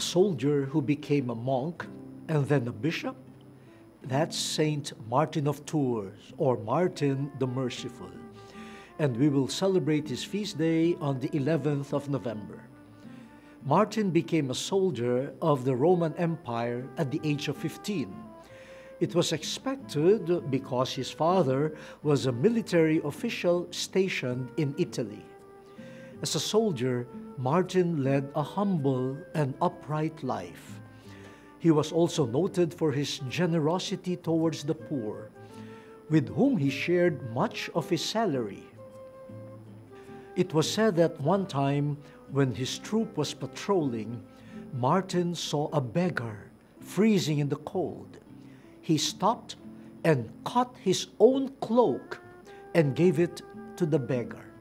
soldier who became a monk and then a bishop? That's Saint Martin of Tours or Martin the Merciful. And we will celebrate his feast day on the 11th of November. Martin became a soldier of the Roman Empire at the age of 15. It was expected because his father was a military official stationed in Italy. As a soldier, Martin led a humble and upright life. He was also noted for his generosity towards the poor, with whom he shared much of his salary. It was said that one time when his troop was patrolling, Martin saw a beggar freezing in the cold. He stopped and cut his own cloak and gave it to the beggar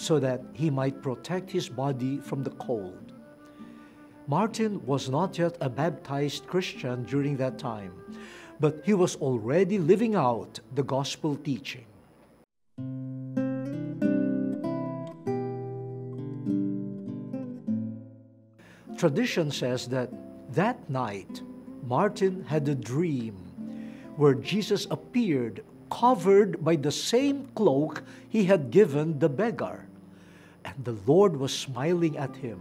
so that he might protect his body from the cold. Martin was not yet a baptized Christian during that time, but he was already living out the gospel teaching. Tradition says that that night, Martin had a dream where Jesus appeared covered by the same cloak he had given the beggar, and the Lord was smiling at him.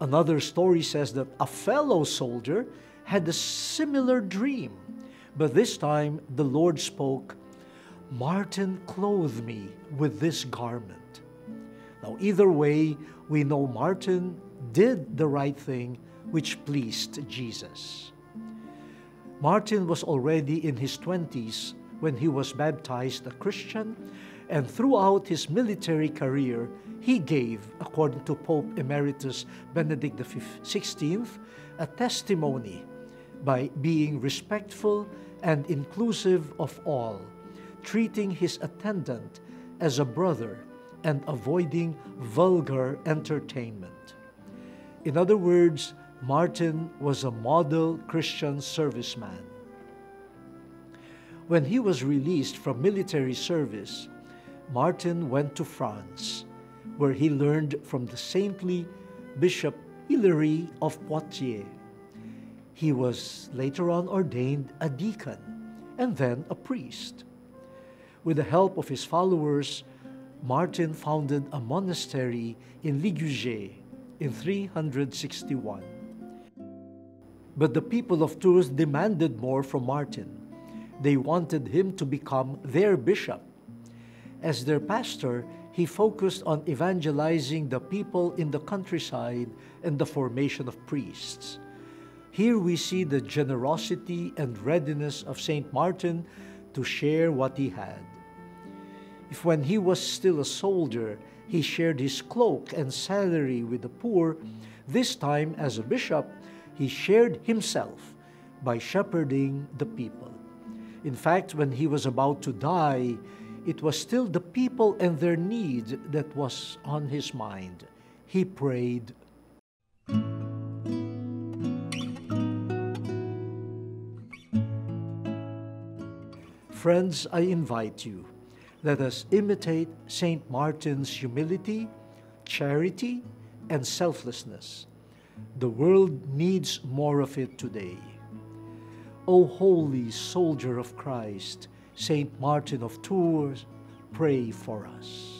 Another story says that a fellow soldier had a similar dream, but this time the Lord spoke, Martin, clothe me with this garment. Now, either way, we know Martin did the right thing which pleased Jesus. Martin was already in his 20s when he was baptized a Christian, and throughout his military career, he gave, according to Pope Emeritus Benedict XVI, a testimony by being respectful and inclusive of all, treating his attendant as a brother and avoiding vulgar entertainment. In other words, Martin was a model Christian serviceman. When he was released from military service, Martin went to France, where he learned from the saintly Bishop Hilary of Poitiers. He was later on ordained a deacon and then a priest. With the help of his followers, Martin founded a monastery in Ligugé in 361. But the people of Tours demanded more from Martin. They wanted him to become their bishop. As their pastor, he focused on evangelizing the people in the countryside and the formation of priests. Here we see the generosity and readiness of St. Martin to share what he had. If when he was still a soldier, he shared his cloak and salary with the poor, this time as a bishop, he shared himself by shepherding the people. In fact, when he was about to die, it was still the people and their needs that was on his mind. He prayed, Friends, I invite you let us imitate St. Martin's humility, charity, and selflessness. The world needs more of it today. O holy soldier of Christ, St. Martin of Tours, pray for us.